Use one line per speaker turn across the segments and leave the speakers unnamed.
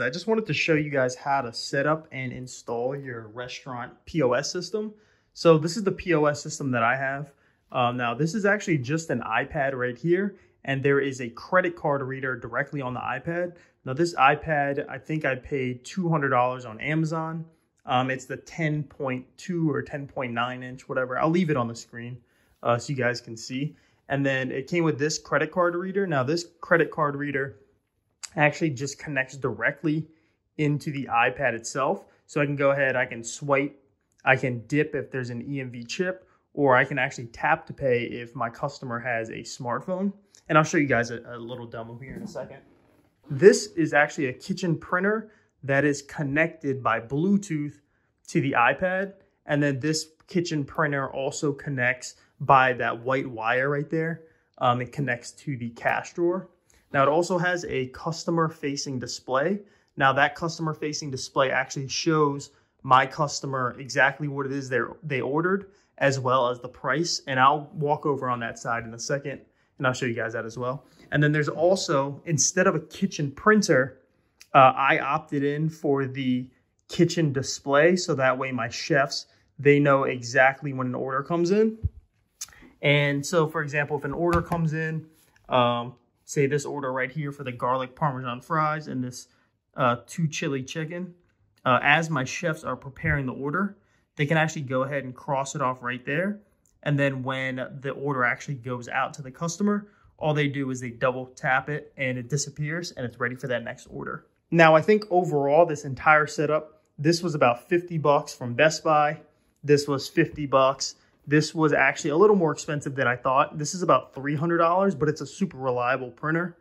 I just wanted to show you guys how to set up and install your restaurant POS system. So this is the POS system that I have. Um, now this is actually just an iPad right here and there is a credit card reader directly on the iPad. Now this iPad, I think I paid $200 on Amazon. Um, it's the 10.2 or 10.9 inch, whatever. I'll leave it on the screen uh, so you guys can see. And then it came with this credit card reader. Now this credit card reader actually just connects directly into the iPad itself. So I can go ahead, I can swipe, I can dip if there's an EMV chip, or I can actually tap to pay if my customer has a smartphone. And I'll show you guys a, a little demo here in a second. This is actually a kitchen printer that is connected by Bluetooth to the iPad. And then this kitchen printer also connects by that white wire right there. Um, it connects to the cash drawer. Now it also has a customer facing display. Now that customer facing display actually shows my customer exactly what it is they they ordered as well as the price. And I'll walk over on that side in a second and I'll show you guys that as well. And then there's also, instead of a kitchen printer, uh, I opted in for the kitchen display. So that way my chefs, they know exactly when an order comes in. And so for example, if an order comes in, um, say this order right here for the garlic parmesan fries and this uh, two chili chicken, uh, as my chefs are preparing the order, they can actually go ahead and cross it off right there. And then when the order actually goes out to the customer, all they do is they double tap it and it disappears and it's ready for that next order. Now, I think overall, this entire setup, this was about 50 bucks from Best Buy. This was 50 bucks this was actually a little more expensive than I thought. This is about $300, but it's a super reliable printer.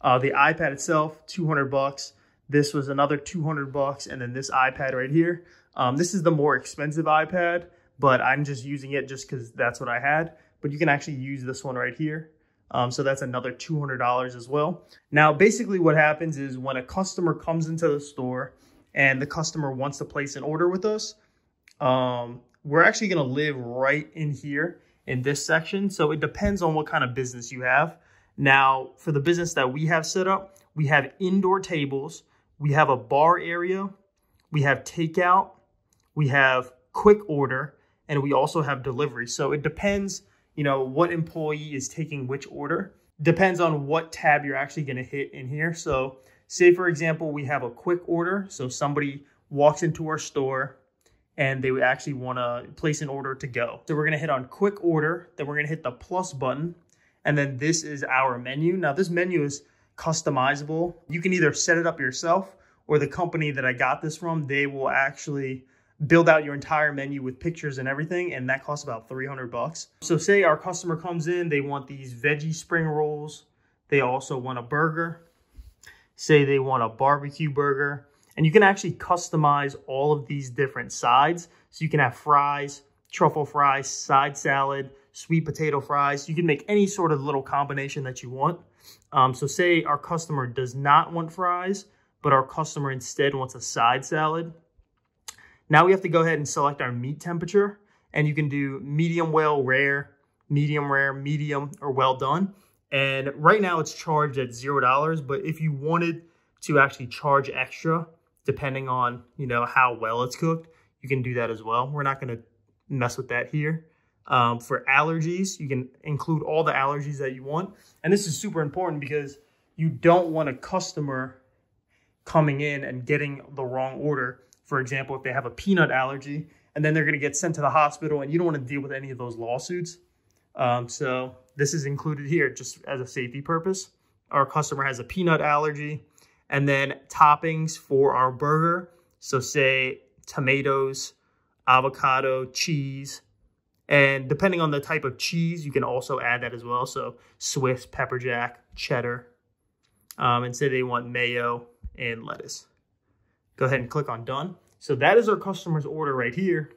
Uh, the iPad itself, 200 bucks. This was another 200 bucks, and then this iPad right here. Um, this is the more expensive iPad, but I'm just using it just because that's what I had. But you can actually use this one right here. Um, so that's another $200 as well. Now, basically what happens is when a customer comes into the store and the customer wants to place an order with us, um, we're actually going to live right in here in this section. So it depends on what kind of business you have. Now, for the business that we have set up, we have indoor tables, we have a bar area, we have takeout, we have quick order, and we also have delivery. So it depends, you know, what employee is taking which order. Depends on what tab you're actually going to hit in here. So say, for example, we have a quick order. So somebody walks into our store, and they would actually want to place an order to go. So we're going to hit on quick order, then we're going to hit the plus button, and then this is our menu. Now this menu is customizable. You can either set it up yourself or the company that I got this from, they will actually build out your entire menu with pictures and everything and that costs about 300 bucks. So say our customer comes in, they want these veggie spring rolls. They also want a burger. Say they want a barbecue burger and you can actually customize all of these different sides. So you can have fries, truffle fries, side salad, sweet potato fries. You can make any sort of little combination that you want. Um, so say our customer does not want fries, but our customer instead wants a side salad. Now we have to go ahead and select our meat temperature and you can do medium well rare, medium rare, medium, or well done. And right now it's charged at $0, but if you wanted to actually charge extra, depending on, you know, how well it's cooked, you can do that as well. We're not going to mess with that here. Um, for allergies, you can include all the allergies that you want. And this is super important because you don't want a customer coming in and getting the wrong order. For example, if they have a peanut allergy and then they're going to get sent to the hospital and you don't want to deal with any of those lawsuits. Um, so this is included here just as a safety purpose. Our customer has a peanut allergy and then toppings for our burger. So say tomatoes, avocado, cheese. And depending on the type of cheese, you can also add that as well. So Swiss, pepper jack, cheddar. Um, and say they want mayo and lettuce. Go ahead and click on done. So that is our customer's order right here.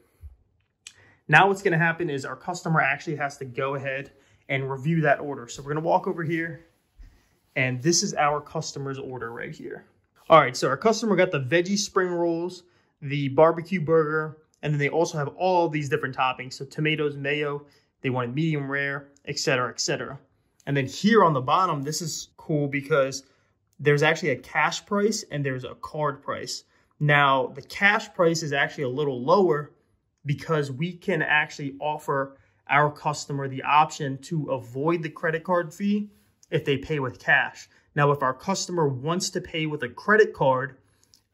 Now what's going to happen is our customer actually has to go ahead and review that order. So we're going to walk over here and this is our customer's order right here. All right, so our customer got the veggie spring rolls, the barbecue burger, and then they also have all these different toppings. So tomatoes, mayo, they wanted medium rare, etc., etc. And then here on the bottom, this is cool because there's actually a cash price and there's a card price. Now, the cash price is actually a little lower because we can actually offer our customer the option to avoid the credit card fee if they pay with cash. Now, if our customer wants to pay with a credit card,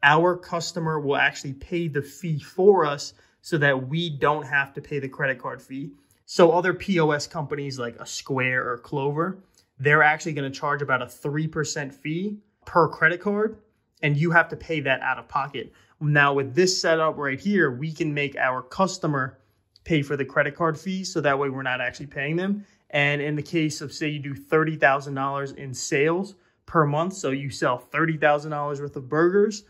our customer will actually pay the fee for us so that we don't have to pay the credit card fee. So other POS companies like a Square or Clover, they're actually going to charge about a 3% fee per credit card and you have to pay that out of pocket. Now with this setup right here, we can make our customer pay for the credit card fee so that way we're not actually paying them. And in the case of say you do $30,000 in sales per month, so you sell $30,000 worth of burgers,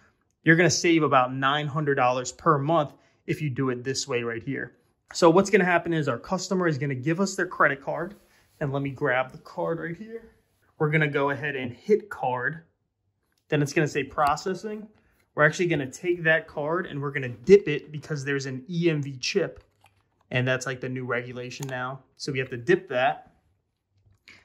you're going to save about $900 per month if you do it this way right here. So what's going to happen is our customer is going to give us their credit card. And let me grab the card right here. We're going to go ahead and hit card. Then it's going to say processing. We're actually going to take that card and we're going to dip it because there's an EMV chip. And that's like the new regulation now. So we have to dip that.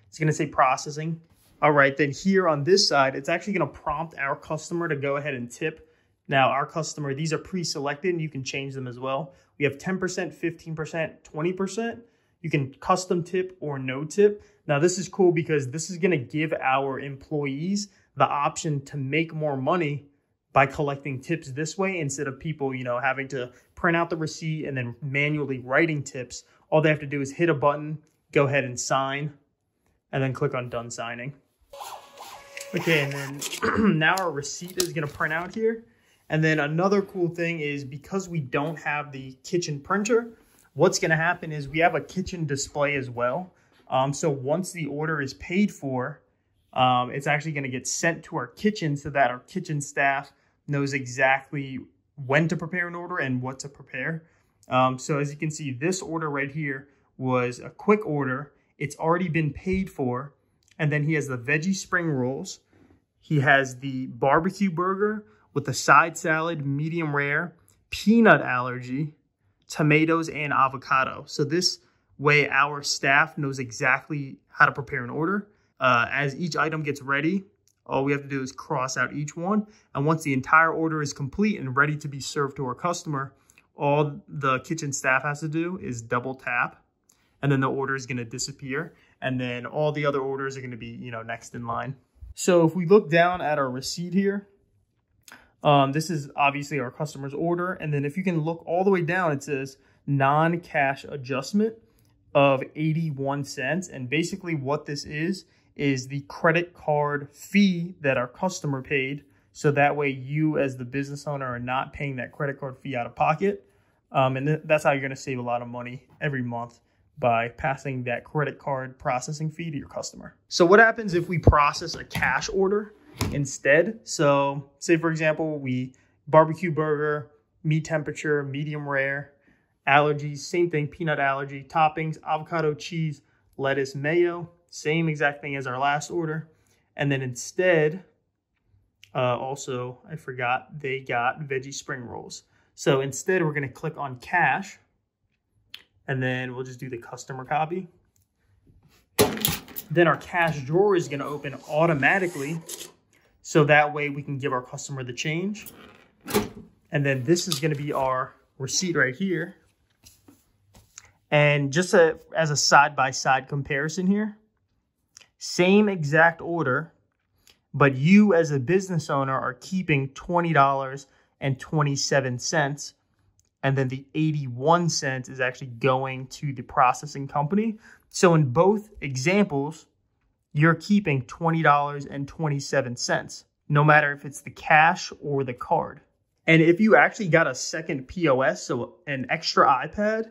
It's going to say processing. All right, then here on this side, it's actually going to prompt our customer to go ahead and tip. Now, our customer, these are pre-selected and you can change them as well. We have 10%, 15%, 20%. You can custom tip or no tip. Now, this is cool because this is going to give our employees the option to make more money by collecting tips this way instead of people, you know, having to print out the receipt and then manually writing tips. All they have to do is hit a button, go ahead and sign, and then click on done signing. Okay, and then now our receipt is to print out here. And then another cool thing is because we don't have the kitchen printer, what's to happen is we have a kitchen display as well. Um, so once the order is paid for, um, it's actually to get sent to our kitchen so that our kitchen staff knows exactly when to prepare an order and what to prepare. Um, so as you can see, this order right here was a quick order. It's already been paid for. And then he has the veggie spring rolls. He has the barbecue burger with the side salad, medium rare, peanut allergy, tomatoes, and avocado. So this way our staff knows exactly how to prepare an order. Uh, as each item gets ready, all we have to do is cross out each one. And once the entire order is complete and ready to be served to our customer, all the kitchen staff has to do is double tap and then the order is going to disappear. And then all the other orders are going to be, you know, next in line. So if we look down at our receipt here, um, this is obviously our customer's order. And then if you can look all the way down, it says non-cash adjustment of 81 cents. And basically what this is, is the credit card fee that our customer paid. So that way you as the business owner are not paying that credit card fee out of pocket. Um, and th that's how you're going to save a lot of money every month by passing that credit card processing fee to your customer. So what happens if we process a cash order? instead. So say for example, we barbecue burger, meat temperature, medium rare, allergies, same thing, peanut allergy, toppings, avocado, cheese, lettuce, mayo, same exact thing as our last order. And then instead, uh, also, I forgot, they got veggie spring rolls. So instead, we're going to click on cash, and then we'll just do the customer copy. Then our cash drawer is going to open automatically so that way we can give our customer the change. And then this is going to be our receipt right here. And just a, as a side-by-side -side comparison here, same exact order, but you as a business owner are keeping $20.27 and then the 81 cents is actually going to the processing company. So in both examples, you're keeping $20.27, no matter if it's the cash or the card. And if you actually got a second POS, so an extra iPad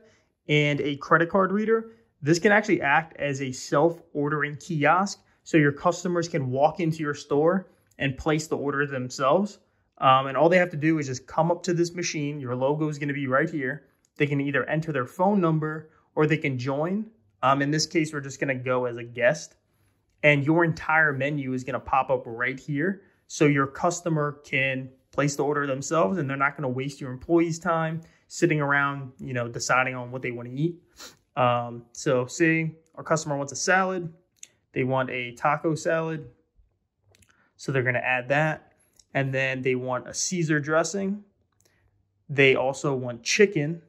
and a credit card reader, this can actually act as a self-ordering kiosk. So your customers can walk into your store and place the order themselves. Um, and all they have to do is just come up to this machine. Your logo is going to be right here. They can either enter their phone number or they can join. Um, in this case, we're just going to go as a guest and your entire menu is going to pop up right here. So your customer can place the order themselves and they're not going to waste your employees time sitting around, you know, deciding on what they want to eat. Um, so say our customer wants a salad, they want a taco salad. So they're going to add that. And then they want a Caesar dressing. They also want chicken.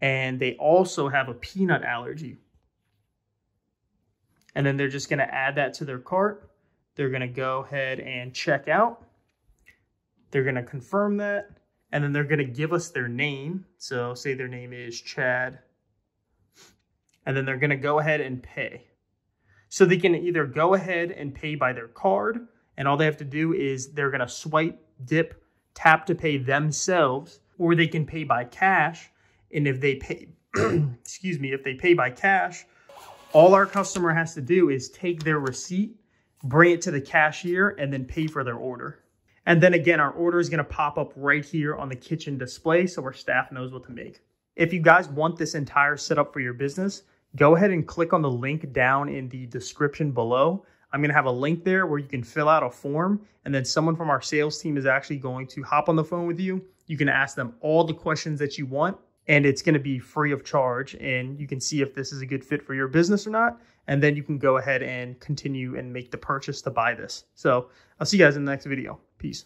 And they also have a peanut allergy. And then they're just going to add that to their cart. They're going to go ahead and check out. They're going to confirm that. And then they're going to give us their name. So say their name is Chad. And then they're going to go ahead and pay. So they can either go ahead and pay by their card, and all they have to do is they're going to swipe, dip, tap to pay themselves, or they can pay by cash. And if they pay, excuse me, if they pay by cash, all our customer has to do is take their receipt, bring it to the cashier, and then pay for their order. And then again, our order is going to pop up right here on the kitchen display so our staff knows what to make. If you guys want this entire setup for your business, go ahead and click on the link down in the description below. I'm going to have a link there where you can fill out a form and then someone from our sales team is actually going to hop on the phone with you. You can ask them all the questions that you want and it's going to be free of charge and you can see if this is a good fit for your business or not and then you can go ahead and continue and make the purchase to buy this. So I'll see you guys in the next video. Peace.